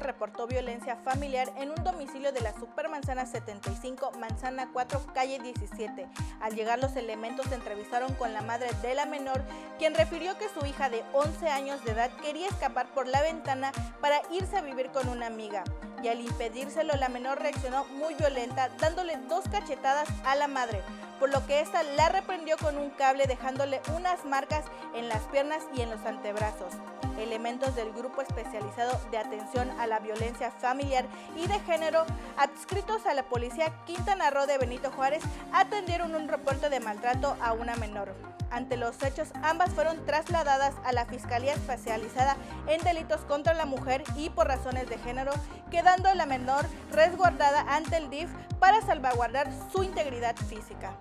reportó violencia familiar en un domicilio de la Supermanzana 75, Manzana 4, calle 17. Al llegar los elementos se entrevistaron con la madre de la menor, quien refirió que su hija de 11 años de edad quería escapar por la ventana para irse a vivir con una amiga. Y al impedírselo, la menor reaccionó muy violenta, dándole dos cachetadas a la madre, por lo que ésta la reprendió con un cable dejándole unas marcas en las piernas y en los antebrazos. Elementos del Grupo Especializado de Atención a la Violencia Familiar y de Género, adscritos a la Policía Quintana Roo de Benito Juárez, atendieron un reporte de maltrato a una menor. Ante los hechos, ambas fueron trasladadas a la Fiscalía Especializada en Delitos contra la Mujer y por razones de género, quedando la menor resguardada ante el DIF para salvaguardar su integridad física.